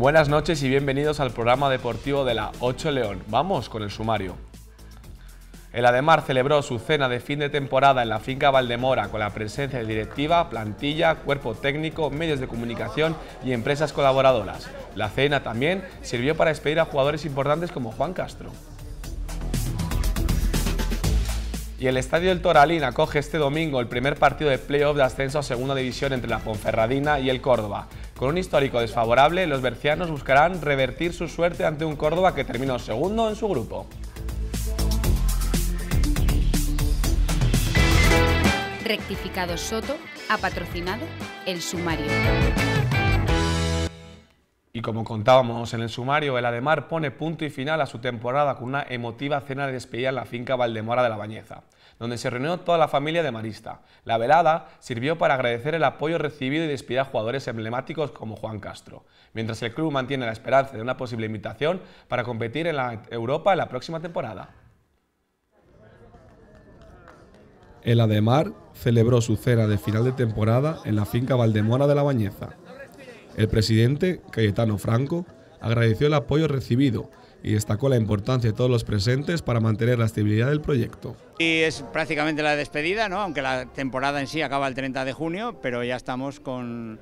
Buenas noches y bienvenidos al programa deportivo de la 8 León. Vamos con el sumario. El Ademar celebró su cena de fin de temporada en la finca Valdemora con la presencia de directiva, plantilla, cuerpo técnico, medios de comunicación y empresas colaboradoras. La cena también sirvió para despedir a jugadores importantes como Juan Castro. Y el Estadio del Toralín acoge este domingo el primer partido de playoff de ascenso a segunda división entre la Ponferradina y el Córdoba. Con un histórico desfavorable, los bercianos buscarán revertir su suerte ante un Córdoba que terminó segundo en su grupo. Rectificado Soto ha patrocinado el sumario. Y como contábamos en el sumario, el Ademar pone punto y final a su temporada con una emotiva cena de despedida en la finca Valdemora de la Bañeza, donde se reunió toda la familia de Marista. La velada sirvió para agradecer el apoyo recibido y despedir a jugadores emblemáticos como Juan Castro, mientras el club mantiene la esperanza de una posible invitación para competir en la Europa en la próxima temporada. El Ademar celebró su cena de final de temporada en la finca Valdemora de la Bañeza, el presidente, Cayetano Franco, agradeció el apoyo recibido y destacó la importancia de todos los presentes para mantener la estabilidad del proyecto. Y es prácticamente la despedida, ¿no? aunque la temporada en sí acaba el 30 de junio, pero ya estamos con,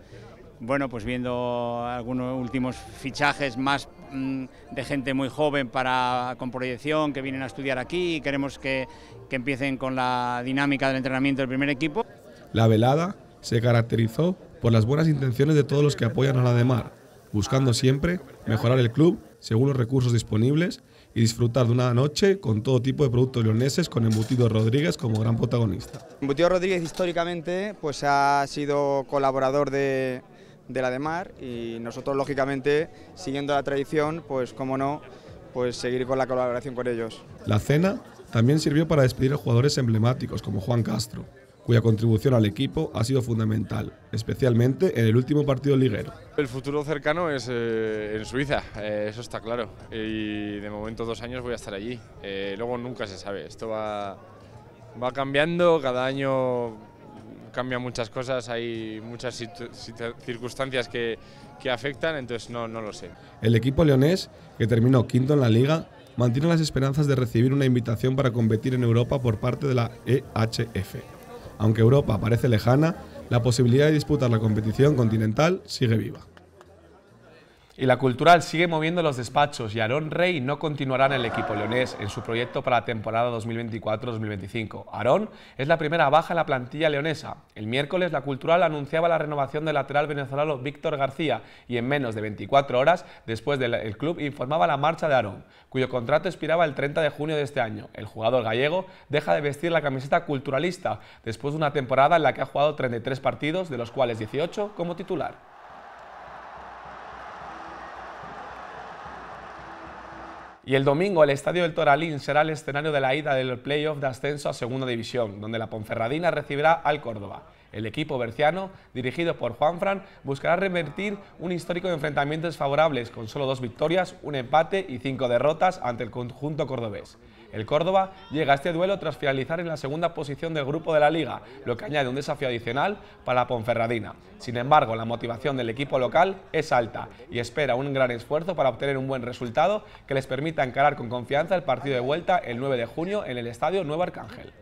bueno, pues viendo algunos últimos fichajes más mm, de gente muy joven para, con proyección que vienen a estudiar aquí y queremos que, que empiecen con la dinámica del entrenamiento del primer equipo. La velada se caracterizó por las buenas intenciones de todos los que apoyan a la de Mar, buscando siempre mejorar el club según los recursos disponibles y disfrutar de una noche con todo tipo de productos leoneses con Embutido Rodríguez como gran protagonista. Embutido Rodríguez históricamente pues ha sido colaborador de, de la de Mar y nosotros lógicamente siguiendo la tradición pues como no pues seguir con la colaboración con ellos. La cena también sirvió para despedir a jugadores emblemáticos como Juan Castro, cuya contribución al equipo ha sido fundamental, especialmente en el último partido liguero. El futuro cercano es eh, en Suiza, eh, eso está claro. Y de momento dos años voy a estar allí. Eh, luego nunca se sabe, esto va, va cambiando, cada año cambian muchas cosas, hay muchas circunstancias que, que afectan, entonces no, no lo sé. El equipo leonés, que terminó quinto en la liga, mantiene las esperanzas de recibir una invitación para competir en Europa por parte de la EHF. Aunque Europa parece lejana, la posibilidad de disputar la competición continental sigue viva. Y la cultural sigue moviendo los despachos y Aarón Rey no continuará en el equipo leonés en su proyecto para la temporada 2024-2025. Aarón es la primera baja en la plantilla leonesa. El miércoles la cultural anunciaba la renovación del lateral venezolano Víctor García y en menos de 24 horas después del club informaba la marcha de Aarón, cuyo contrato expiraba el 30 de junio de este año. El jugador gallego deja de vestir la camiseta culturalista después de una temporada en la que ha jugado 33 partidos, de los cuales 18 como titular. Y el domingo el Estadio del Toralín será el escenario de la ida del playoff de ascenso a Segunda División, donde la Ponferradina recibirá al Córdoba. El equipo berciano, dirigido por Juan Fran, buscará revertir un histórico de enfrentamientos favorables, con solo dos victorias, un empate y cinco derrotas ante el conjunto cordobés. El Córdoba llega a este duelo tras finalizar en la segunda posición del grupo de la Liga, lo que añade un desafío adicional para la Ponferradina. Sin embargo, la motivación del equipo local es alta y espera un gran esfuerzo para obtener un buen resultado que les permita encarar con confianza el partido de vuelta el 9 de junio en el Estadio Nuevo Arcángel.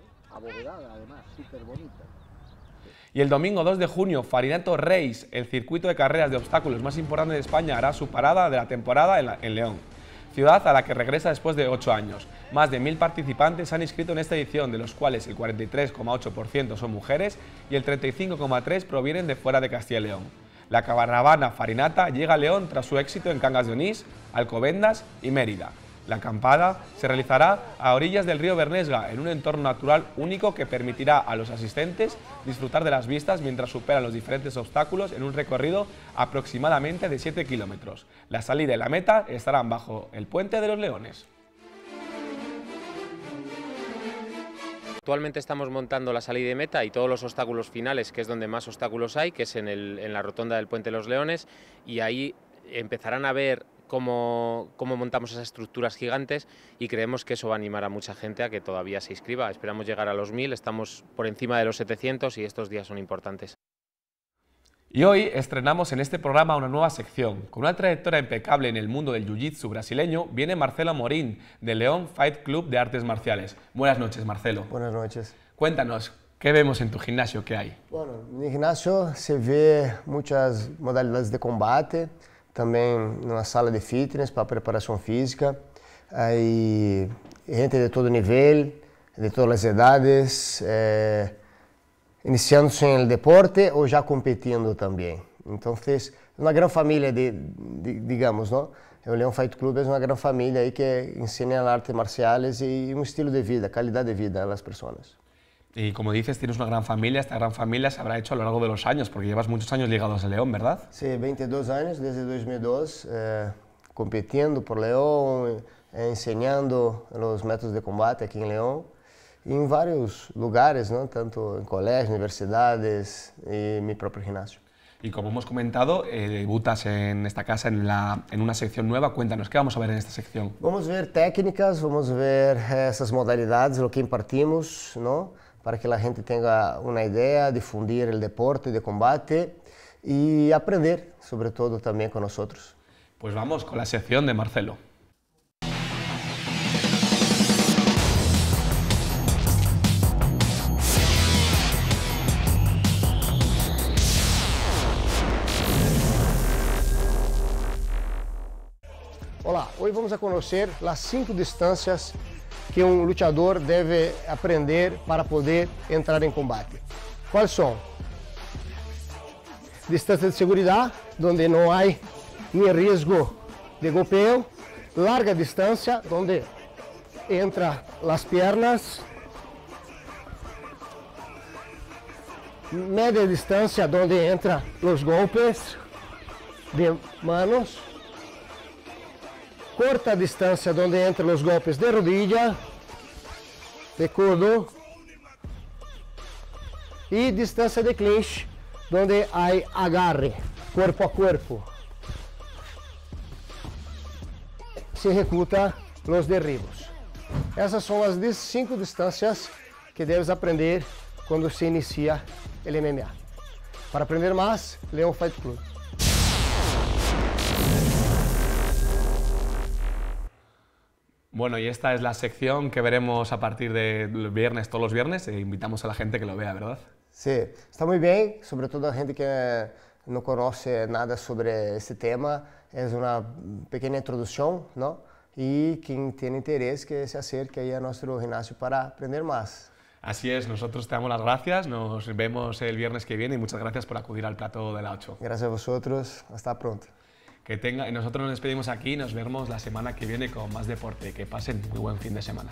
Y el domingo 2 de junio, Farinato Reis, el circuito de carreras de obstáculos más importante de España, hará su parada de la temporada en León ciudad a la que regresa después de ocho años. Más de mil participantes han inscrito en esta edición, de los cuales el 43,8% son mujeres y el 35,3% provienen de fuera de Castilla y León. La caravana Farinata llega a León tras su éxito en Cangas de Onís, Alcobendas y Mérida. La acampada se realizará a orillas del río Bernesga, en un entorno natural único que permitirá a los asistentes disfrutar de las vistas mientras superan los diferentes obstáculos en un recorrido aproximadamente de 7 kilómetros. La salida y la meta estarán bajo el Puente de los Leones. Actualmente estamos montando la salida y meta y todos los obstáculos finales, que es donde más obstáculos hay, que es en, en la rotonda del Puente de los Leones, y ahí empezarán a ver cómo, montamos esas estructuras gigantes y creemos que eso va a animar a mucha gente a que todavía se inscriba. Esperamos llegar a los 1000, estamos por encima de los 700 y estos días son importantes. Y hoy estrenamos en este programa una nueva sección. Con una trayectoria impecable en el mundo del jiu-jitsu brasileño, viene Marcelo Morín, de León Fight Club de Artes Marciales. Buenas noches, Marcelo. Buenas noches. Cuéntanos, ¿qué vemos en tu gimnasio? ¿Qué hay? Bueno, en mi gimnasio se ve muchas modalidades de combate, también una sala de fitness para preparación física. Hay gente de todo nivel, de todas las edades. Eh, iniciándose en el deporte o ya compitiendo también. Entonces, una gran familia, de, de, digamos, ¿no? El León Fight Club es una gran familia ahí que enseña artes marciales y un estilo de vida, calidad de vida a las personas. Y como dices, tienes una gran familia, esta gran familia se habrá hecho a lo largo de los años, porque llevas muchos años ligados a León, ¿verdad? Sí, 22 años, desde 2002, eh, compitiendo por León, eh, enseñando los métodos de combate aquí en León em vários lugares, ¿no? tanto en colegios, universidades y mi propio gimnasio. Y como hemos comentado, eh, debutas en esta casa en, la, en, una sección nueva. Cuéntanos, ¿qué vamos a ver en esta sección? Vamos a ver técnicas, vamos a ver esas modalidades, lo que impartimos, ¿no? Para que la gente tenga una idea, difundir el deporte de combate y aprender, sobre todo, también con nosotros. Pues vamos con la sección de Marcelo. Olá, hoje vamos a conhecer as cinco distâncias que um lutador deve aprender para poder entrar em combate. Quais são? Distância de segurança, onde não há nem risco de golpeio. Larga distância, onde entra as pernas. Média distância, onde entra os golpes de manos corta distância onde entram os golpes de rodilha, de codo e distância de clinch, onde há agarre, corpo a corpo. Se recuta os derribos. Essas são as cinco distâncias que deves aprender quando se inicia o MMA. Para aprender mais, Leon Fight Club. Bueno, y esta es la sección que veremos a partir del viernes, todos los viernes, e invitamos a la gente que lo vea, ¿verdad? Sí, está muy bien, sobre todo a gente que no conoce nada sobre este tema, es una pequeña introducción, ¿no? Y quien tiene interés que se acerque ahí a nuestro gimnasio para aprender más. Así es, nosotros te damos las gracias, nos vemos el viernes que viene y muchas gracias por acudir al plato de la 8. Gracias a vosotros, hasta pronto. Nosotros nos despedimos aquí y nos vemos la semana que viene con más deporte. Que pasen muy buen fin de semana.